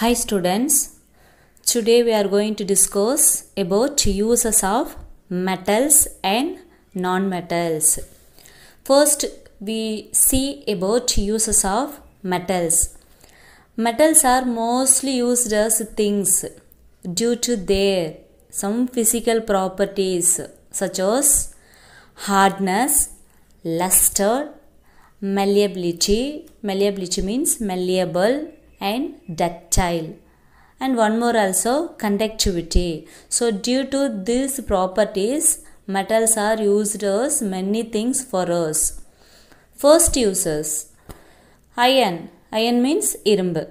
Hi students, today we are going to discuss about uses of metals and non-metals. First we see about uses of metals. Metals are mostly used as things due to their some physical properties such as hardness, luster, malleability. Malleability means malleable and ductile. And one more also conductivity. So due to these properties, metals are used as many things for us. First uses iron. Iron means இரும்பு.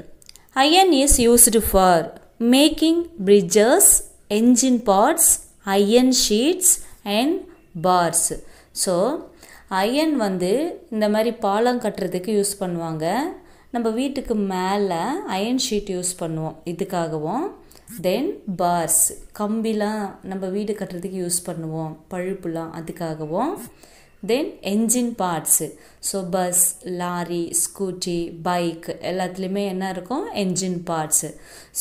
Iron is used for making bridges, engine parts, iron sheets and bars. So iron வந்து இந்த மாதிரி பாலம் கட்டுறதுக்கு use பண்ணுவாங்க நம்ம வீட்டுக்கு மேலே அயன் ஷீட் யூஸ் பண்ணுவோம். இதுக்காகவும். தென் பார்ஸ் கம்பிலாம் நம்ம வீடு கட்டுறதுக்கு யூஸ் பண்ணுவோம். பழுப்புலாம் அதுக்காகவும். Then engine parts so bus lorry Scooty bike எல்லாத்துலேயுமே என்ன இருக்கும்? Engine parts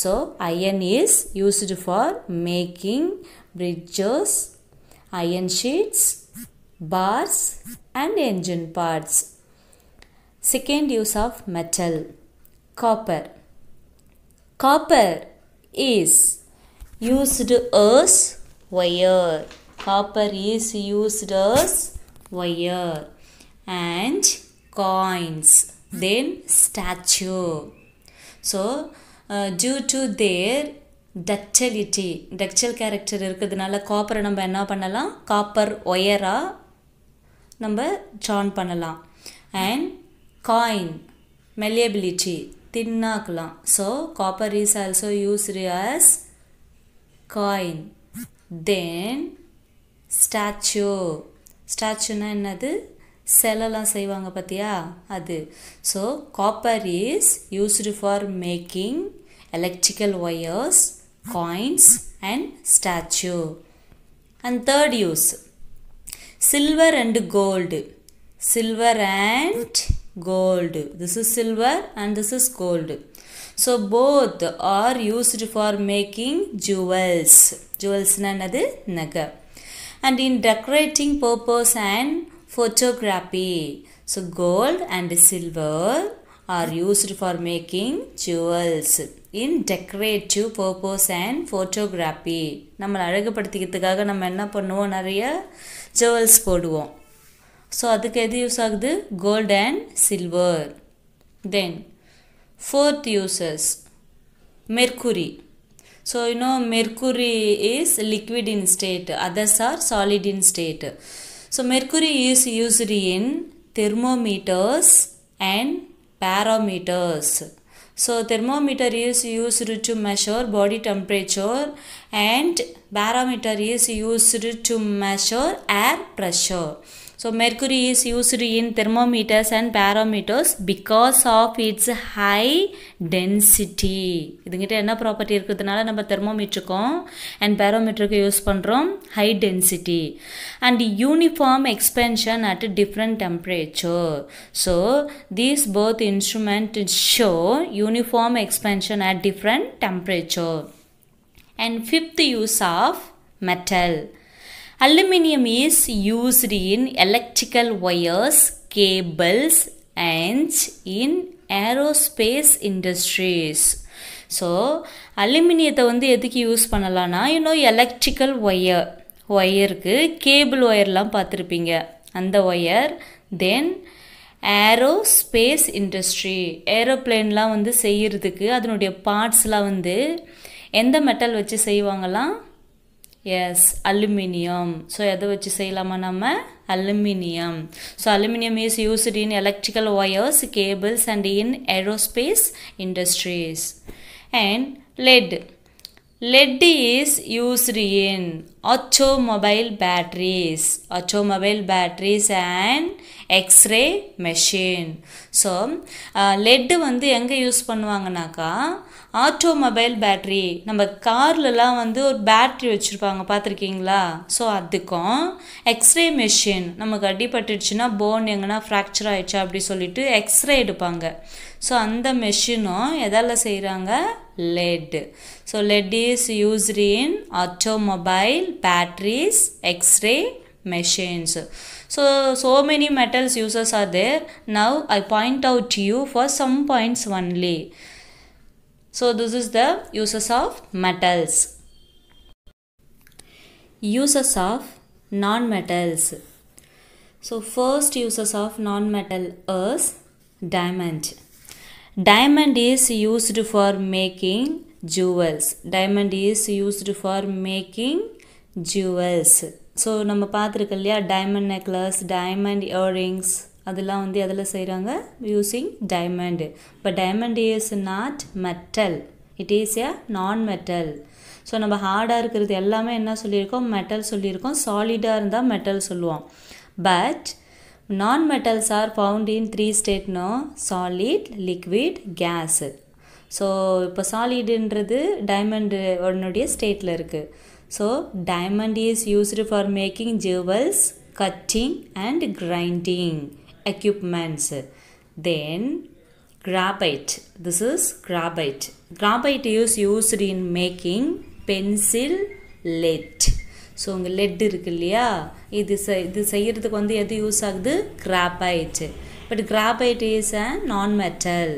so iron is used for making bridges iron sheets bars and engine parts Second use of metal copper. Copper is used as wire. Copper is used as wire and coins. Then statue. So, uh, due to their ductility ductile character இருக்கிறதுனால காப்பரை நம்ம என்ன பண்ணலாம் copper ஒயராக நம்ம drawn பண்ணலாம் and coin malleability தின்னாக்கலாம். So copper is also used as coin then statue ஸ்டாச்சுனா என்னது? செலலாம் செய்வாங்க பார்த்தியா அது. So copper is used for making electrical wires coins and statue and third use silver and gold silver and gold. This is silver and this is gold. So both are used for making jewels. Jewels nanadu naga. And in decorating purpose and photography. So gold and silver are used for making jewels in decorative purpose and photography நம்மளை அழகுபடுத்திக்கிறதுக்காக நம்ம என்ன பண்ணுவோம் நிறைய jewels போடுவோம் so அதுக்கு எது use ஆகுது gold and silver then fourth uses mercury so you know mercury is liquid in state others are solid in state so mercury is used in thermometers and parameters. So thermometer is used to measure body temperature and barometer is used to measure air pressure. So mercury is used in thermometers and barometers because of its high density. இதுங்கிட்ட என்ன property இருக்கிறதுனால நம்ம தெர்மோமீட்டருக்கும் and பேரோமீட்டருக்கு use பண்ணுறோம் high density and uniform expansion at different temperature so these both instrument show uniform expansion at different temperature and fifth use of metal Aluminium is used in electrical wires, cables and in aerospace industries. So அலுமினியத்தை வந்து எதுக்கு use பண்ணலான்னா இன்னும் electrical wire ஒயருக்கு cable ஒயர்லாம் பார்த்துருப்பீங்க. அந்த wire then aerospace industry ஏரோப்ளேன்லாம் வந்து செய்கிறதுக்கு அதனுடைய பார்ட்ஸ்லாம் வந்து எந்த மெட்டல் வச்சு செய்வாங்களாம் எஸ் அலுமினியம் ஸோ எதை வச்சு செய்யலாமா நம்ம? Aluminium so aluminium is used in electrical wires cables and in aerospace industries and lead lead is used in automobile batteries automobile batteries and X-ray machine so lead வந்து எங்கே use பண்ணுவாங்கனாக்கா automobile battery நம்ம கார்லலாம் வந்து ஒரு battery வச்சுருப்பாங்க பார்த்துருக்கீங்களா? So அதுக்கும் x-ray machine நமக்கு அடிபட்டுடுச்சுன்னா phone எங்கன்னா ஃப்ராக்சர் ஆயிடுச்சா அப்படி சொல்லிட்டு எக்ஸ்ரே எடுப்பாங்க. ஸோ அந்த மெஷினும் எதால் செய்கிறாங்க lead so lead is used in automobile batteries X-ray machines. So so many metals uses are there. Now i point out to you for some points only. So this is the uses of metals. Uses of non-metals. So first uses of non-metal is diamond. Diamond is used for making jewels. Diamond is used for making jewels so நம்ம பார்த்துருக்கோம் இல்லையா? Diamond necklace diamond earrings அதெல்லாம் வந்து எதில் செய்கிறாங்க using diamond but diamond is not metal it is a non metal so நம்ம ஹார்டாக இருக்கிறது எல்லாமே என்ன சொல்லியிருக்கோம்? மெட்டல் சொல்லியிருக்கோம். சாலிடாக இருந்தால் மெட்டல் சொல்லுவோம். But non metals are found in three ஸ்டேட்னோ solid liquid gas so இப்போ சாலிடுன்றது டைமண்டு உடனுடைய ஸ்டேட்டில் இருக்குது So diamond is used for making jewels, cutting and grinding equipments. Then graphite. This is graphite. Graphite is used in making pencil lead. So உங்க lead இருக்கு இல்லையா இது இது செய்கிறதுக்கு வந்து எது யூஸ் ஆகுது graphite but graphite is a non metal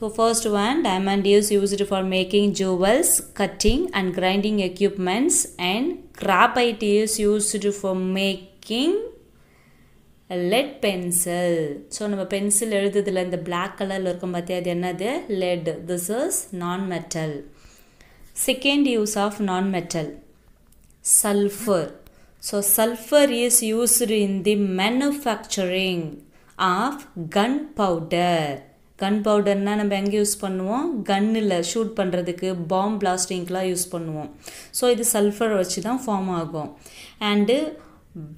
So first one diamond is used for making jewels, cutting and grinding equipments and graphite is used for making lead pencil. So நம்ம pencil எழுதுதில் இந்த black கலரில் இருக்கும் பார்த்தியா அது என்னது? Lead this is non metal second use of non metal sulphur so sulphur is used in the manufacturing of gun powder gun பவுடர்னால் நம்ம எங்கே யூஸ் பண்ணுவோம்? கன்னில் ஷூட் பண்ணுறதுக்கு பாம் பிளாஸ்டிங்க்கெலாம் யூஸ் பண்ணுவோம். ஸோ இது சல்ஃபர் வச்சு தான் ஃபார்ம் ஆகும். And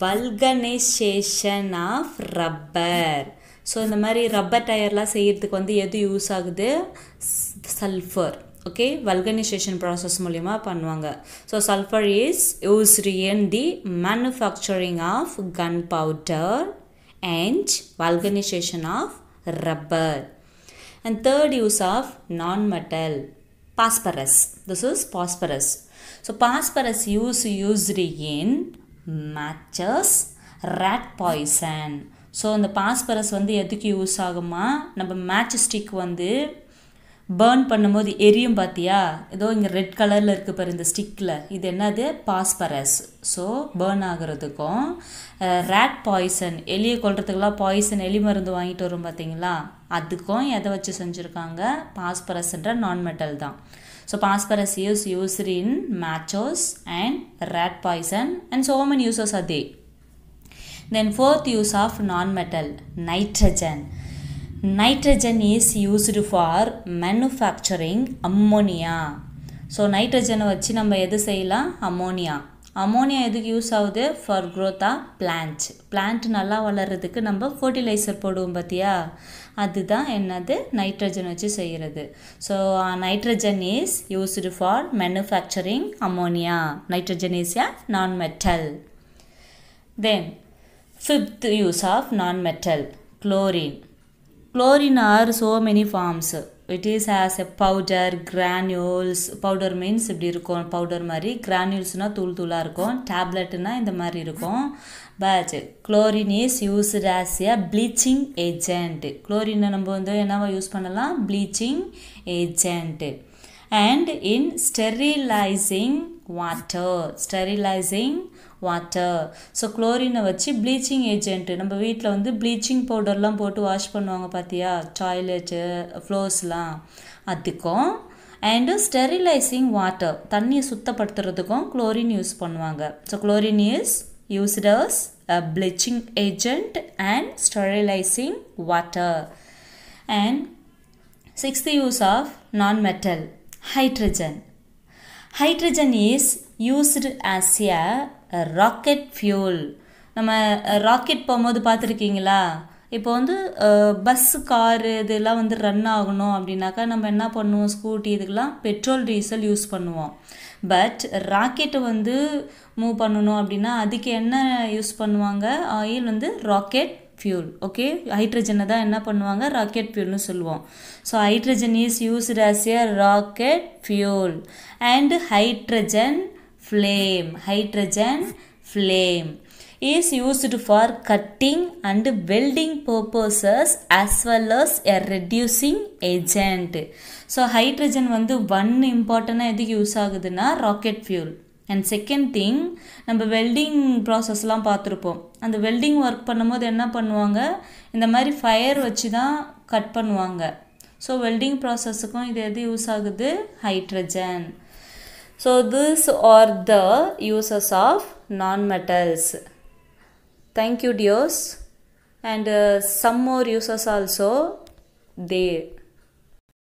vulcanisation of rubber so இந்த மாதிரி ரப்பர் டயர்லாம் செய்கிறதுக்கு வந்து எது யூஸ் ஆகுது? சல்ஃபர் ஓகே வல்கனைசேஷன் ப்ராசஸ் மூலிமா பண்ணுவாங்க. So sulphur is used in the manufacturing of gun powder and vulcanisation of rubber and third use of non-metal phosphorus this is phosphorus so phosphorus use used in matches rat poison so இந்த phosphorus வந்து எதுக்கு use ஆகுமா நம்ம match stick வந்து burn பண்ணும்போது எரியும் பார்த்தியா ஏதோ இங்கே ரெட் கலரில் இருக்குது பாரு இந்த ஸ்டிக்கில் இது என்னது? பாஸ்பரஸ் ஸோ பேர்ன் ஆகிறதுக்கும் ரேட் பாய்சன் எலியை கொள்றதுக்கெல்லாம் பாய்சன் எலி மருந்து வாங்கிட்டு வரும் பார்த்தீங்களா அதுக்கும் எதை வச்சு செஞ்சுருக்காங்க? பாஸ்பரஸ்ன்ற நான் மெட்டல் தான். So phosphorus use used in matches and rat poison and so many uses are they then fourth use of non-metal nitrogen is used for manufacturing ammonia so நைட்ரஜனை வச்சு நம்ம எது செய்யலாம்? அமோனியா அமோனியா எதுக்கு use ஆகுது? For growth of plant plant நல்லா வளர்கிறதுக்கு நம்ம fertiliser போடுவோம் பார்த்தியா அதுதான் என்னது? நைட்ரஜன் வச்சு செய்கிறது so nitrogen is used for manufacturing ammonia nitrogen is a non metal then fifth use of non metal chlorine. Chlorine are so many forms. It is as a powder granules powder means இப்படி இருக்கும். Powder மாதிரி கிரானியூல்ஸ்னால் தூள் தூளாக இருக்கும். டேப்லெட்டுனால் இந்த மாதிரி இருக்கும். But chlorine is used as a bleaching agent குளோரினை நம்ம வந்து என்னவா யூஸ் பண்ணலாம்? Bleaching agent and in sterilising water sterilising water so குளோரினை வச்சு ப்ளீச்சிங் ஏஜென்ட்டு நம்ம வீட்டில் வந்து ப்ளீச்சிங் பவுடர்லாம் போட்டு வாஷ் பண்ணுவாங்க பார்த்தியா டாய்லெட்டு ஃப்ளோர்ஸ்லாம் அதுக்கும் அண்டு ஸ்டெரிலைசிங் வாட்டர் தண்ணியை சுத்தப்படுத்துறதுக்கும் குளோரின் யூஸ் பண்ணுவாங்க. So chlorine is used as bleaching agent and sterilising water and sixth use of non metal hydrogen. Hydrogen is used as a, rocket fuel. நம்ம rocket போகும்போது பார்த்துருக்கீங்களா? இப்போ வந்து bus car இதெல்லாம் வந்து ரன் ஆகணும் அப்படின்னாக்கா நம்ம என்ன பண்ணுவோம்? ஸ்கூட்டி இதுக்கெல்லாம் பெட்ரோல் டீசல் யூஸ் பண்ணுவோம். பட் ராக்கெட்டை வந்து மூவ் பண்ணணும் அப்படின்னா அதுக்கு என்ன யூஸ் பண்ணுவாங்க? ஆயில் வந்து ராக்கெட் ஃபியூல் ஓகே ஹைட்ரஜனை தான் என்ன பண்ணுவாங்க? ராக்கெட் ஃபியூல்னு சொல்லுவோம். So hydrogen is used as a rocket fuel and hydrogen flame hydrogen flame is used for cutting and welding purposes as well as a reducing agent. So hydrogen வந்து one இம்பார்ட்டண்ட்டாக எதுக்கு use ஆகுதுன்னா rocket fuel and second thing நம்ம welding ப்ராசஸ்லாம் பார்த்துருப்போம். அந்த welding work பண்ணும்போது என்ன பண்ணுவாங்க? இந்த மாதிரி ஃபயர் வச்சு தான் கட் பண்ணுவாங்க ஸோ வெல்டிங் ப்ராசஸுக்கும் இது எது யூஸ் ஆகுது? Hydrogen so this are the uses of non metals thank you டியோஸ் and some more uses also they